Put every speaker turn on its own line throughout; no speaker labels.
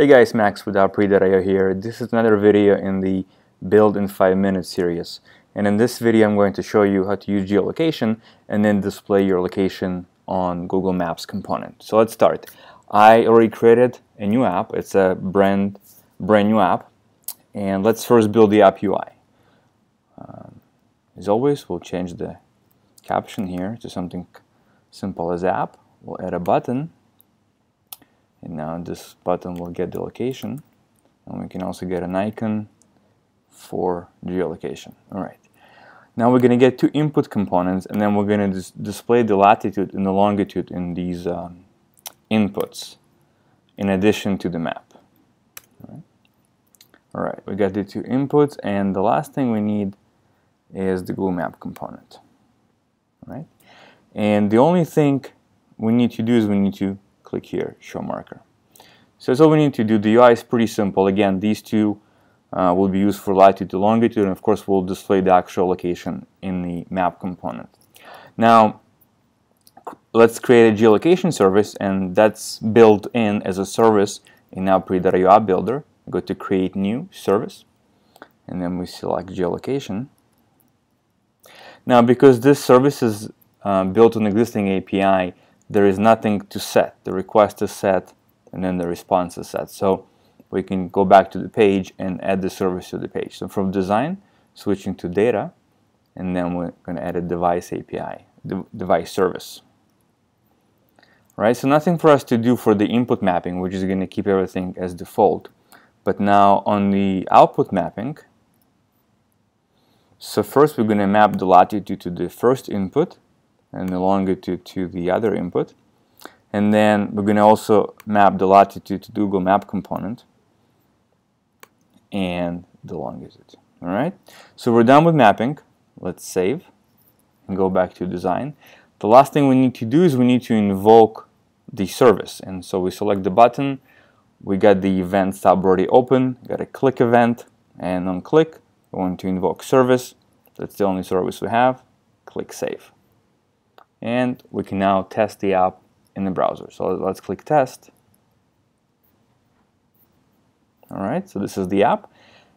Hey guys, Max with Appery.io here. This is another video in the Build in 5 Minutes series. And in this video I'm going to show you how to use geolocation and then display your location on Google Maps component. So let's start. I already created a new app. It's a brand, brand new app. And let's first build the app UI. Um, as always, we'll change the caption here to something simple as app. We'll add a button and now this button will get the location. And we can also get an icon for the geolocation alright now we're going to get two input components and then we're going to dis display the latitude and the longitude in these um, inputs in addition to the map. Alright Alright, we got the two inputs and the last thing we need is the Google Map component. all right? And the only thing we need to do is we need to click here, show marker. So that's all we need to do. The UI is pretty simple. Again, these two uh, will be used for latitude and longitude, and of course we'll display the actual location in the map component. Now, let's create a geolocation service, and that's built in as a service in Appery.io app builder. Go to create new service, and then we select geolocation. Now, because this service is uh, built on existing API, there is nothing to set. The request is set and then the response is set. So we can go back to the page and add the service to the page. So from design, switching to data, and then we're going to add a device API, the device service. Right, so nothing for us to do for the input mapping, which is going to keep everything as default. But now on the output mapping, so first we're going to map the latitude to the first input, and the longitude to the other input. And then we're going to also map the latitude to Google Map component and the longitude. All right. So we're done with mapping. Let's save and go back to design. The last thing we need to do is we need to invoke the service. And so we select the button. We got the events tab already open. Got a click event. And on click, we want to invoke service. That's the only service we have. Click save and we can now test the app in the browser. So let's click test. All right, so this is the app,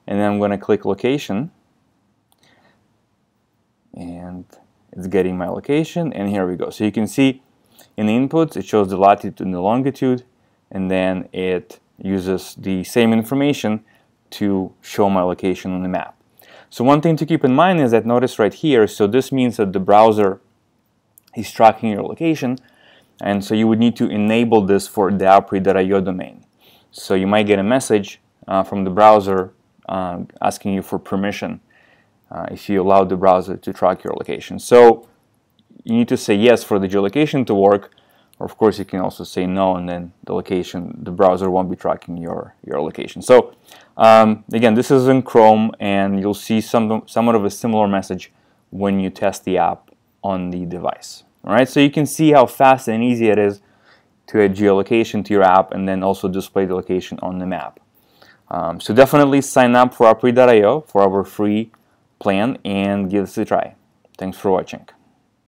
and then I'm going to click location, and it's getting my location, and here we go. So you can see in the inputs it shows the latitude and the longitude, and then it uses the same information to show my location on the map. So one thing to keep in mind is that notice right here, so this means that the browser He's tracking your location. And so you would need to enable this for the Appery.io domain. So you might get a message uh, from the browser uh, asking you for permission uh, if you allow the browser to track your location. So you need to say yes for the geolocation to work, or of course you can also say no, and then the location, the browser won't be tracking your your location. So um, again, this is in Chrome, and you'll see some somewhat of a similar message when you test the app on the device. All right, so you can see how fast and easy it is to add geolocation to your app and then also display the location on the map. Um, so definitely sign up for Appery.io for our free plan and give this a try. Thanks for watching.